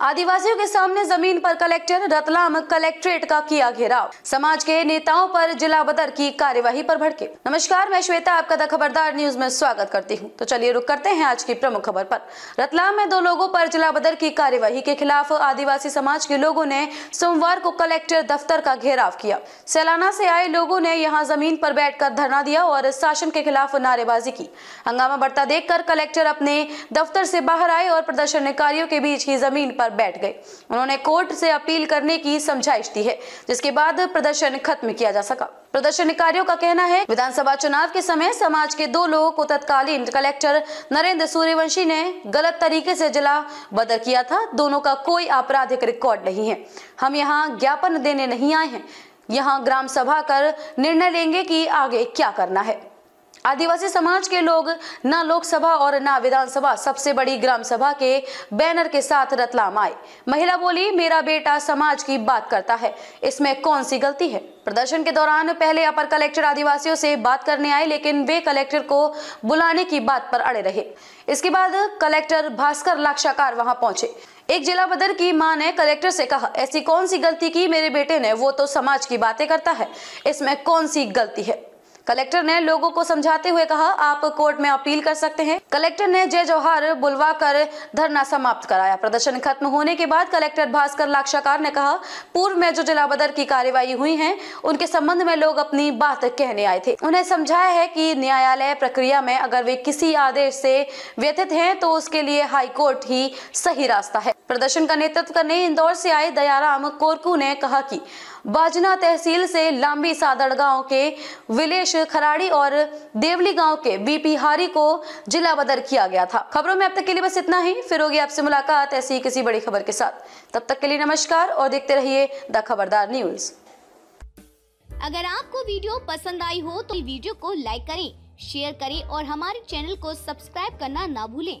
आदिवासियों के सामने ज़मीन पर कलेक्टर रतलाम कलेक्ट्रेट का किया घेराव। समाज के नेताओं पर जिला बदर की कार्यवाही पर भड़के। नमस्कार, मैं श्वेता, आपका द खबरदार न्यूज़ में स्वागत करती हूँ। तो चलिए रुक करते हैं आज की प्रमुख खबर पर। रतलाम में दो लोगों पर जिला बदर की कार्यवाही के खिलाफ आदिवासी समाज के लोगों ने सोमवार को कलेक्टर दफ्तर का घेराव किया। सैलाना से आए लोगों ने यहाँ ज़मीन पर बैठकर धरना दिया और शासन के खिलाफ नारेबाजी की। हंगामा बढ़ता देखकर कलेक्टर अपने दफ्तर से बाहर आए और प्रदर्शनकारियों के बीच ही ज़मीन पर बैठ गए। उन्होंने कोर्ट से अपील करने की समझाइश दी है, जिसके बाद प्रदर्शन खत्म किया जा सका। प्रदर्शनकारियों का कहना है, विधानसभा चुनाव के समय समाज के दो लोगों को तत्कालीन कलेक्टर नरेंद्र सूर्यवंशी ने गलत तरीके से जिला बदर किया था। दोनों का कोई आपराधिक रिकॉर्ड नहीं है। हम यहाँ ज्ञापन देने नहीं आए हैं। यहाँ ग्राम सभा कर निर्णय लेंगे कि आगे क्या करना है। आदिवासी समाज के लोग न लोकसभा और न विधानसभा, सबसे बड़ी ग्राम सभा के बैनर के साथ रतलाम आए। महिला बोली, मेरा बेटा समाज की बात करता है। इसमें कौन सी गलती है? प्रदर्शन के दौरान पहले अपर कलेक्टर आदिवासियों से बात करने आए, लेकिन वे कलेक्टर को बुलाने की बात पर अड़े रहे। इसके बाद कलेक्टर भास्कर लाक्षाकार वहाँ पहुँचे। एक जिला बदर की माँ ने कलेक्टर से कहा, ऐसी कौन सी गलती की मेरे बेटे ने? वो तो समाज की बातें करता है। इसमें कौन सी गलती है? कलेक्टर ने लोगों को समझाते हुए कहा, आप कोर्ट में अपील कर सकते हैं। कलेक्टर ने जय जौहार बुलवा कर धरना समाप्त कराया। प्रदर्शन खत्म होने के बाद कलेक्टर भास्कर लाक्षाकार ने कहा, पूर्व में जो जिला बदर की कार्यवाही हुई है, उनके संबंध में लोग अपनी बात कहने आए थे। उन्हें समझाया है कि न्यायालय प्रक्रिया में अगर वे किसी आदेश से व्यथित हैं तो उसके लिए हाईकोर्ट ही सही रास्ता है। प्रदर्शन का नेतृत्व करने इंदौर से आए दयाराम कोरकू ने कहा कि बाजना तहसील से लांबी सादड़ गाँव के विलेश खराड़ी और देवली गाँव के बीपी हारी को जिला बदर किया गया था। खबरों में अब तक के लिए बस इतना ही। फिर होगी आपसे मुलाकात ऐसी किसी बड़ी खबर के साथ। तब तक के लिए नमस्कार और देखते रहिए द खबरदार न्यूज़। अगर आपको वीडियो पसंद आई हो तो वीडियो को लाइक करें, शेयर करें और हमारे चैनल को सब्सक्राइब करना ना भूलें।